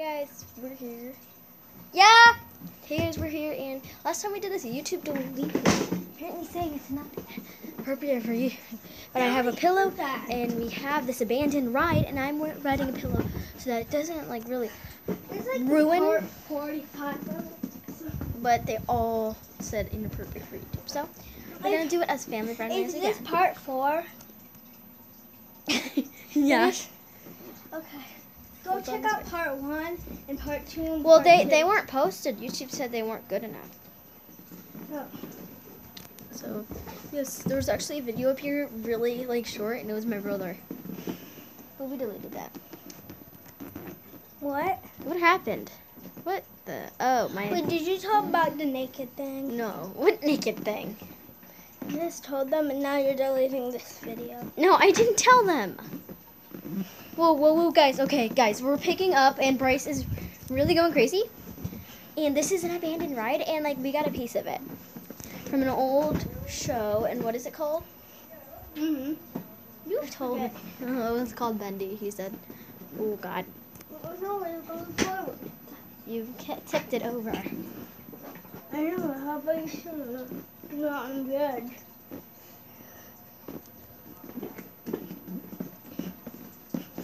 Hey guys, we're here. Yeah! Hey guys, we're here, and last time we did this YouTube delete, apparently saying it's not appropriate for you. But I have a pillow, and we have this abandoned ride, and I'm riding a pillow so that it doesn't like really like Ruin? part 45. but they all said inappropriate for YouTube. So we're gonna do it as family friendly Is as this we part 4? can. yeah. Okay. Go What's check this out part 1 and part 2 and Well, part they three. they weren't posted. YouTube said they weren't good enough. Oh. So yes, there was actually a video up here, really like short, and it was my brother. But we deleted that. What? What happened? What the? Oh my. Wait, did you talk about the naked thing? no. What naked thing? You just told them and now you're deleting this video. No, I didn't tell them. Whoa, whoa, whoa, guys. Okay, guys, we're picking up, and Bryce is really going crazy. And this is an abandoned ride, and like we got a piece of it from an old show. And what is it called? Mm-hmm. You've told me. Oh, it was called Bendy. He said, "Oh God, No, it goes forward. you tipped it over." I know, how about you should not on the edge?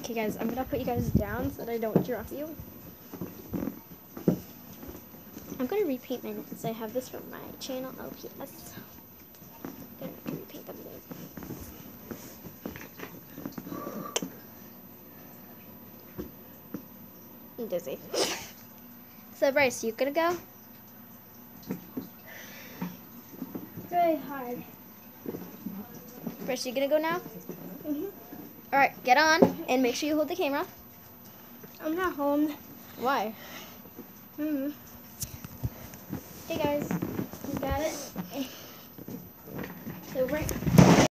Okay, guys, I'm gonna put you guys down so that I don't drop you. I'm gonna repaint my nails. I have this from my channel, OPS. Gonna repaint them again. I'm dizzy. So, Bryce, you gonna go? It's very hard. Bryce, you gonna go now? All right, get on and make sure you hold the camera. I'm not home. Why? Mm-hmm. Hey guys, you got it.